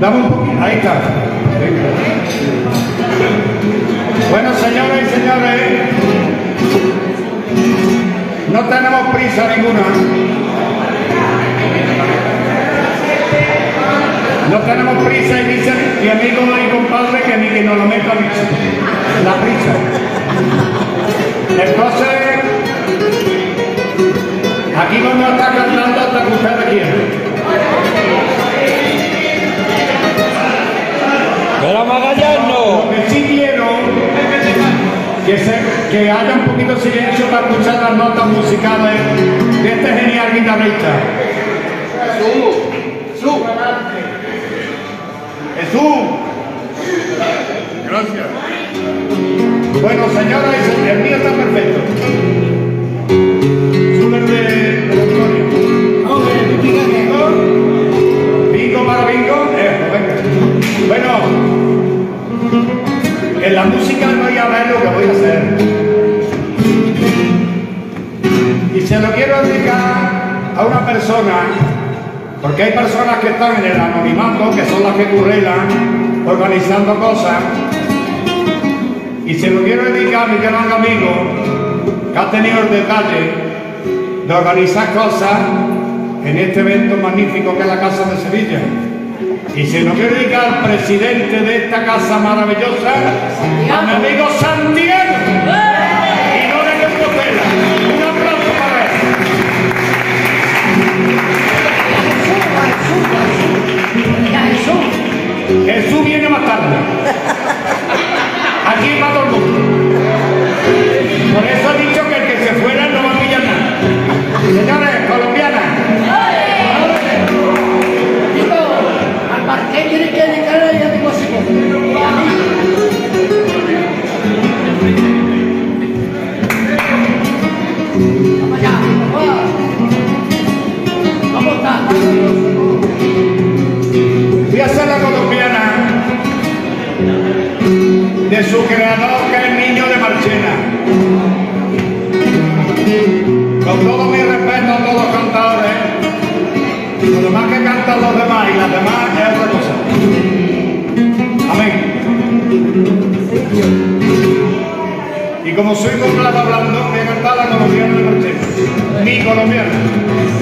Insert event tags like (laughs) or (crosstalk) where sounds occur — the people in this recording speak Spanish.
Dame un poquito. Ahí está. Bueno, señores y señores, no tenemos prisa ninguna. No tenemos prisa y dice mi amigo y compadre que ni que nos lo meta la prisa. Entonces, aquí vamos a estar cantando que haya un poquito de silencio para escuchar las notas musicales de este genial guitarrista. Jesús. Jesús. Gracias. Bueno, señoras y señores, el mío está perfecto. Porque hay personas que están en el anonimato, que son las que currelan, organizando cosas. Y se lo quiero dedicar a mi gran amigo, que ha tenido el detalle de organizar cosas en este evento magnífico que es la Casa de Sevilla. Y se lo quiero dedicar al presidente de esta casa maravillosa, a mi amigo Santiago. Jesús viene más tarde. (laughs) de su creador, que es el niño de Marchena. Con todo mi respeto a todos los cantadores, lo demás que cantan los demás y las demás es otra cosa. Amén. Y como soy comprado hablando, voy a cantar la colombiana de Marchena. Mi colombiana.